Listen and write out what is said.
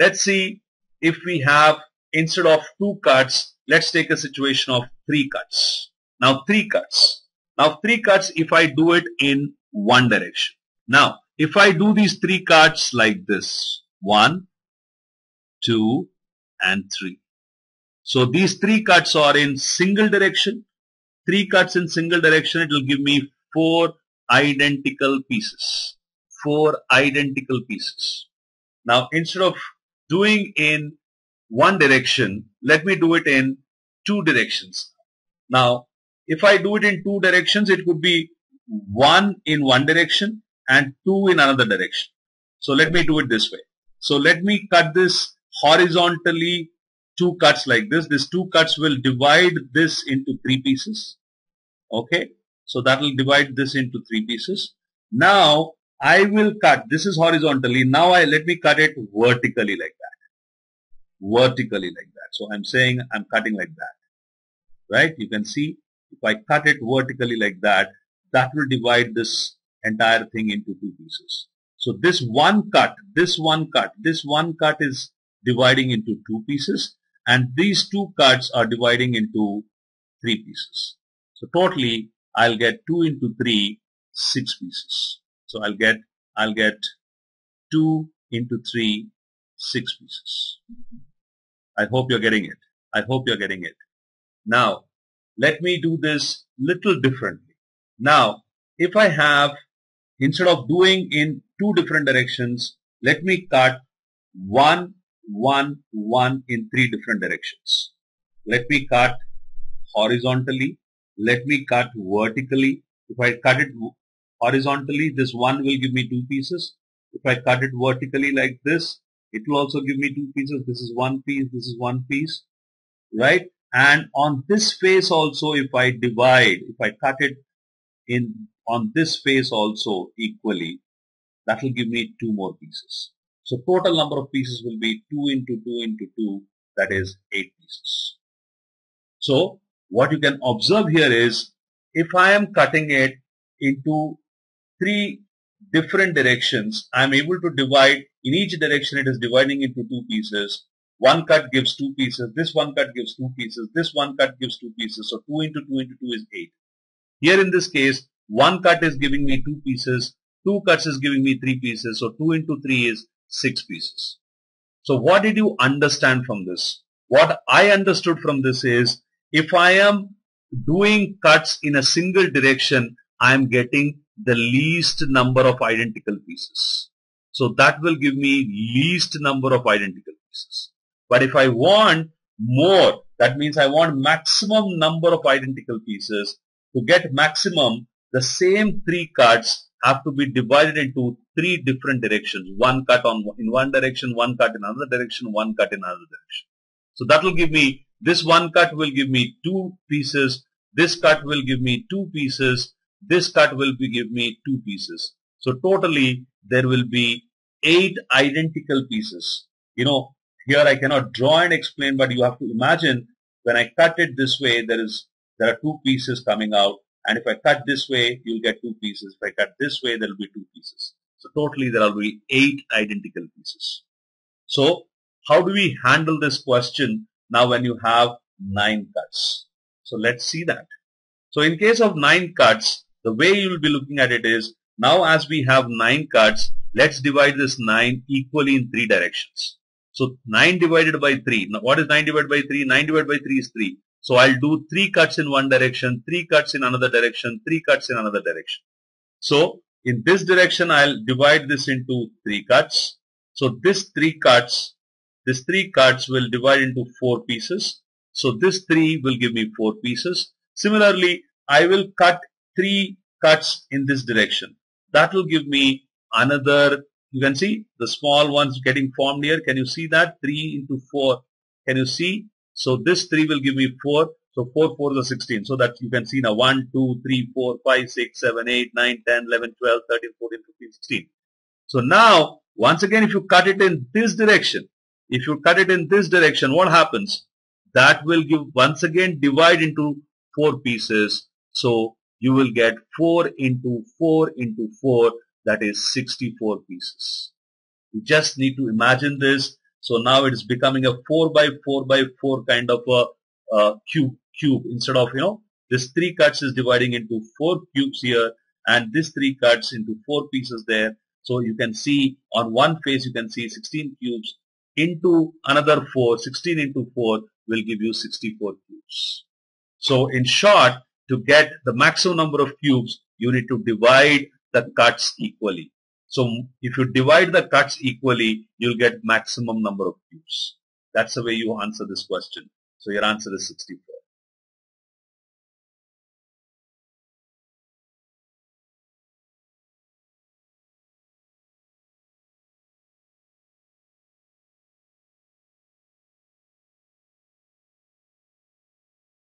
Let's see if we have instead of two cuts, let's take a situation of three cuts. Now three cuts. Now three cuts if I do it in one direction. Now if I do these three cuts like this, one, two and three. So these three cuts are in single direction. Three cuts in single direction, it will give me four identical pieces. Four identical pieces. Now instead of doing in one direction, let me do it in two directions. Now, if I do it in two directions, it could be one in one direction and two in another direction. So let me do it this way. So let me cut this horizontally two cuts like this. These two cuts will divide this into three pieces. Okay. So that will divide this into three pieces. Now I will cut, this is horizontally. Now I let me cut it vertically like vertically like that. So I'm saying I'm cutting like that, right? You can see if I cut it vertically like that, that will divide this entire thing into two pieces. So this one cut, this one cut, this one cut is dividing into two pieces and these two cuts are dividing into three pieces. So totally I'll get 2 into 3, 6 pieces. So I'll get, I'll get 2 into 3, 6 pieces. I hope you're getting it. I hope you're getting it. Now, let me do this little differently. Now, if I have, instead of doing in two different directions, let me cut one, one, one in three different directions. Let me cut horizontally. Let me cut vertically. If I cut it horizontally, this one will give me two pieces. If I cut it vertically like this, it will also give me two pieces. This is one piece, this is one piece, right? And on this face also, if I divide, if I cut it in on this face also equally, that will give me two more pieces. So total number of pieces will be 2 into 2 into 2, that is 8 pieces. So what you can observe here is, if I am cutting it into three different directions, I am able to divide in each direction it is dividing into two pieces. One cut gives two pieces, this one cut gives two pieces, this one cut gives two pieces. So 2 into 2 into 2 is 8. Here in this case, one cut is giving me two pieces, two cuts is giving me three pieces. So 2 into 3 is 6 pieces. So what did you understand from this? What I understood from this is if I am doing cuts in a single direction, I am getting the least number of identical pieces. So that will give me least number of identical pieces. But if I want more, that means I want maximum number of identical pieces. To get maximum, the same three cuts have to be divided into three different directions. One cut on in one direction, one cut in another direction, one cut in another direction. So that will give me, this one cut will give me two pieces, this cut will give me two pieces, this cut will be, give me two pieces. So totally there will be eight identical pieces. You know, here I cannot draw and explain, but you have to imagine when I cut it this way, there is there are two pieces coming out. And if I cut this way, you'll get two pieces. If I cut this way, there will be two pieces. So totally there will be eight identical pieces. So how do we handle this question now when you have nine cuts? So let's see that. So in case of nine cuts, the way you will be looking at it is now as we have nine cuts, let's divide this 9 equally in three directions. So 9 divided by 3. Now what is 9 divided by 3? 9 divided by 3 is 3. So I'll do 3 cuts in one direction, 3 cuts in another direction, 3 cuts in another direction. So in this direction I'll divide this into 3 cuts. So this 3 cuts, this 3 cuts will divide into 4 pieces. So this 3 will give me 4 pieces. Similarly, I will cut 3 cuts in this direction. That will give me another you can see the small ones getting formed here. Can you see that? 3 into 4 can you see? So this 3 will give me 4 so 4 4 is 16 so that you can see now 1 2 3 4 5 6 7 8 9 10 11 12 13 14 15 16 so now once again if you cut it in this direction if you cut it in this direction what happens? That will give once again divide into four pieces. So you will get 4 into 4 into 4 that is 64 pieces. You just need to imagine this. So now it is becoming a 4 by 4 by 4 kind of a uh, cube, cube instead of, you know, this 3 cuts is dividing into 4 cubes here and this 3 cuts into 4 pieces there. So you can see on one face you can see 16 cubes into another 4, 16 into 4 will give you 64 cubes. So in short, to get the maximum number of cubes, you need to divide the cuts equally. So if you divide the cuts equally, you'll get maximum number of cubes. That's the way you answer this question. So your answer is 64.